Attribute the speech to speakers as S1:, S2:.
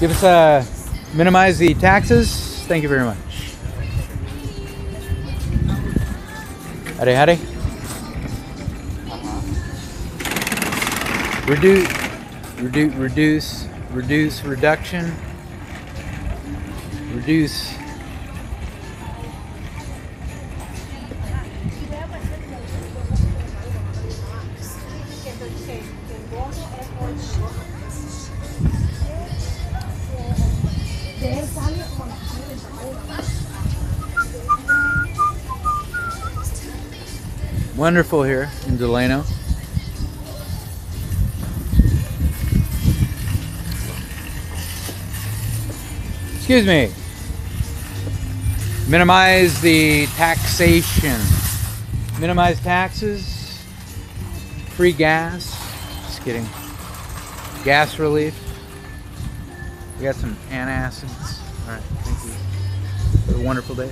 S1: Give us a minimize the taxes. Thank you very much. Howdy, howdy. Reduce, reduce, reduce, reduce, reduction, reduce. Wonderful here in Delano. Excuse me. Minimize the taxation. Minimize taxes. Free gas. Just kidding. Gas relief. We got some antacids. All right, thank you. Have a wonderful day.